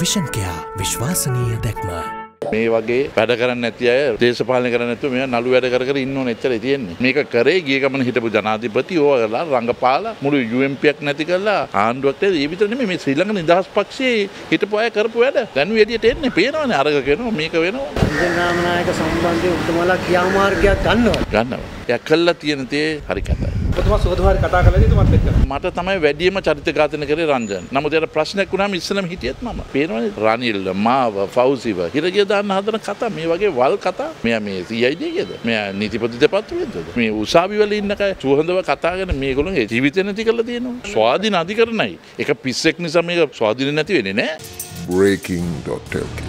විෂන්කයා විශ්වාසනීය දැක්ම. මේ වගේ වැඩ කරන්න ඇති අය දේශපාලන කරන්න නැතුව මේ නළු වැඩ කර කර ඉන්න ඕනේ එච්චරයි තියෙන්නේ. මේක කරේ ගිය ගමන හිටපු ජනාධිපති ඕවලා රංගපාලා මුළු UMPක් නැති කරලා ආණ්ඩුවක් ඒ විතර නෙමෙයි මේ ශ්‍රී ලංකා නිදහස් පක්ෂයේ හිටපු අය කරපු වැඩ. දැන් එළියට එන්නේ පේනවනේ අරග කරනවා මේක වෙනවා. ඉන්දනාමනායක සම්බන්ධය උතුමලා ක්‍රියාමාර්ගයක් ගන්නවා. ගන්නවා. එයා කළා තියෙන තේ හරි කතයි. ඔබතුමා සුවදවාරි කතා කළාද එතුමත් එක්ක? මට තමයි වැඩියම චරිත ඝාතන කරේ රංජන්. නමුත් එයාට ප්‍රශ්නයක් වුණාම ඉස්සෙල්ලම හිටියෙත් මම. පේනවනේ රනිල් මාව ෆෞසිව හිරගිය දාන්න හදන කතා මේ වගේ වල් කතා. මෙයා මේ CID කියද? මෙයා නීතිපති දෙපාර්තමේන්තුවද? මේ උසාවි වල ඉන්න කය සුහඳව කතා කරන මේගොල්ලෝගේ ජීවිතය නැති කරලා තියෙනවා. ස්වාධීන අධිකරණයි. ඒක පිස්සෙක් නිසා මේක ස්වාධීන නැති වෙන්නේ නෑ. breaking.lk